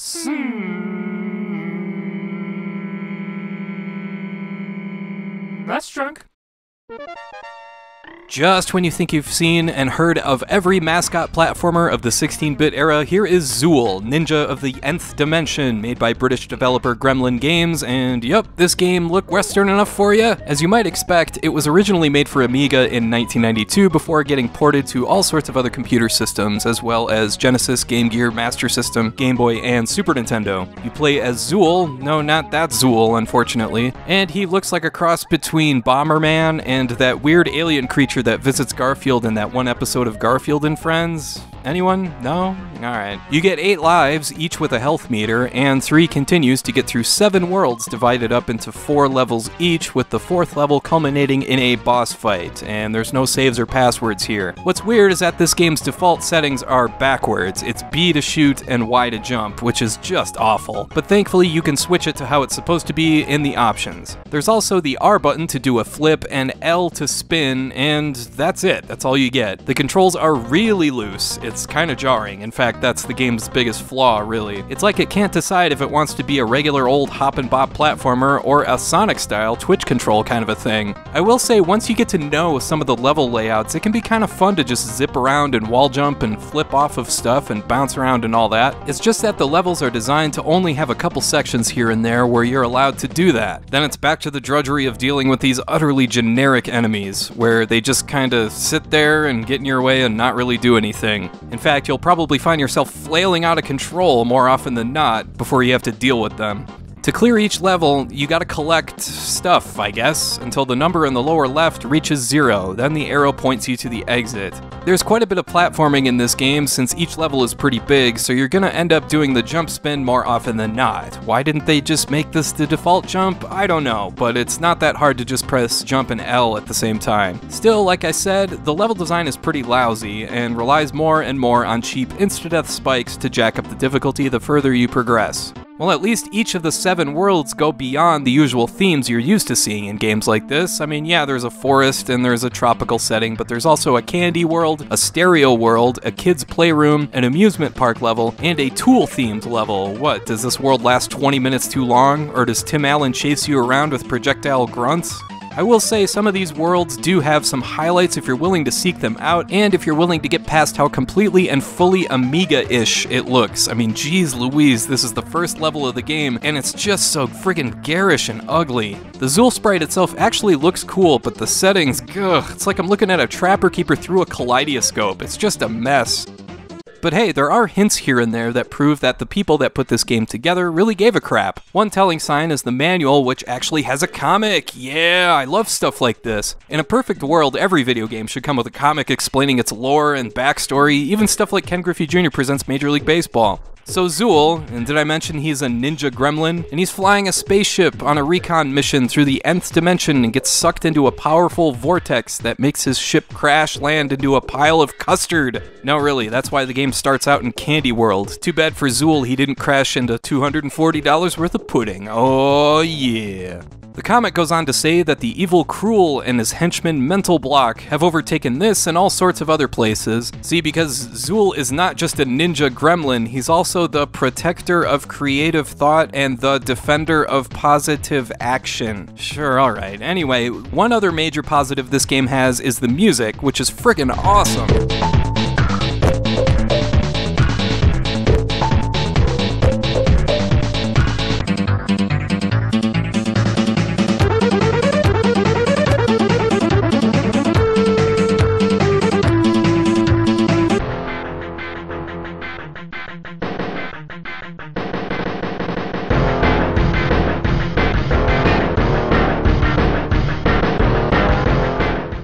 Hmm. That's drunk. Just when you think you've seen and heard of every mascot platformer of the 16 bit era, here is Zool, Ninja of the Nth Dimension, made by British developer Gremlin Games. And yep, this game looked Western enough for you. As you might expect, it was originally made for Amiga in 1992 before getting ported to all sorts of other computer systems, as well as Genesis, Game Gear, Master System, Game Boy, and Super Nintendo. You play as Zool, no, not that Zool, unfortunately, and he looks like a cross between Bomberman and that weird alien creature that visits Garfield in that one episode of Garfield and Friends. Anyone? No? Alright. You get 8 lives, each with a health meter, and 3 continues to get through 7 worlds divided up into 4 levels each, with the 4th level culminating in a boss fight, and there's no saves or passwords here. What's weird is that this game's default settings are backwards. It's B to shoot and Y to jump, which is just awful. But thankfully you can switch it to how it's supposed to be in the options. There's also the R button to do a flip and L to spin, and that's it. That's all you get. The controls are really loose. It's kind of jarring. In fact, that's the game's biggest flaw, really. It's like it can't decide if it wants to be a regular old hop and bop platformer or a Sonic style Twitch control kind of a thing. I will say, once you get to know some of the level layouts, it can be kind of fun to just zip around and wall jump and flip off of stuff and bounce around and all that. It's just that the levels are designed to only have a couple sections here and there where you're allowed to do that. Then it's back to the drudgery of dealing with these utterly generic enemies, where they just kind of sit there and get in your way and not really do anything. In fact, you'll probably find yourself flailing out of control more often than not before you have to deal with them. To clear each level, you gotta collect stuff, I guess, until the number in the lower left reaches zero, then the arrow points you to the exit. There's quite a bit of platforming in this game since each level is pretty big, so you're gonna end up doing the jump spin more often than not. Why didn't they just make this the default jump? I don't know, but it's not that hard to just press jump and L at the same time. Still, like I said, the level design is pretty lousy and relies more and more on cheap insta-death spikes to jack up the difficulty the further you progress. Well, at least each of the seven worlds go beyond the usual themes you're used to seeing in games like this. I mean, yeah, there's a forest and there's a tropical setting, but there's also a candy world, a stereo world, a kid's playroom, an amusement park level, and a tool themed level. What, does this world last 20 minutes too long? Or does Tim Allen chase you around with projectile grunts? I will say some of these worlds do have some highlights if you're willing to seek them out, and if you're willing to get past how completely and fully Amiga-ish it looks. I mean, geez Louise, this is the first level of the game, and it's just so friggin' garish and ugly. The Zool sprite itself actually looks cool, but the settings, ugh, it's like I'm looking at a Trapper Keeper through a kaleidoscope. It's just a mess. But hey, there are hints here and there that prove that the people that put this game together really gave a crap. One telling sign is the manual, which actually has a comic. Yeah, I love stuff like this. In a perfect world, every video game should come with a comic explaining its lore and backstory, even stuff like Ken Griffey Jr. presents Major League Baseball. So Zool, and did I mention he's a ninja gremlin? And he's flying a spaceship on a recon mission through the nth dimension and gets sucked into a powerful vortex that makes his ship crash land into a pile of custard. No, really, that's why the game starts out in Candy World. Too bad for Zool he didn't crash into $240 worth of pudding. Oh yeah. The comic goes on to say that the evil Krool and his henchman Mental Block have overtaken this and all sorts of other places. See, because Zool is not just a ninja gremlin, he's also the protector of creative thought and the defender of positive action. Sure, alright. Anyway, one other major positive this game has is the music, which is friggin' awesome.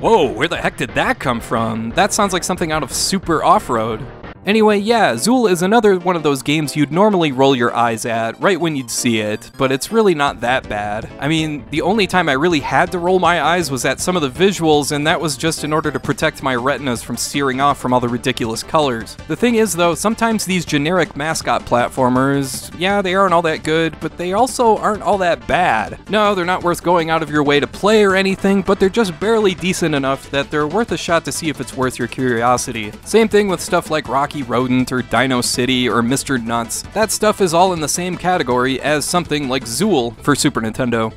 Whoa, where the heck did that come from? That sounds like something out of Super Off-Road. Anyway, yeah, Zool is another one of those games you'd normally roll your eyes at right when you'd see it, but it's really not that bad. I mean, the only time I really had to roll my eyes was at some of the visuals, and that was just in order to protect my retinas from searing off from all the ridiculous colors. The thing is, though, sometimes these generic mascot platformers, yeah, they aren't all that good, but they also aren't all that bad. No, they're not worth going out of your way to play or anything, but they're just barely decent enough that they're worth a shot to see if it's worth your curiosity. Same thing with stuff like Rocky Rocky Rodent or Dino City or Mr. Nutz. That stuff is all in the same category as something like Zool for Super Nintendo.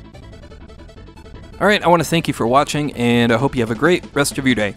Alright, I want to thank you for watching, and I hope you have a great rest of your day.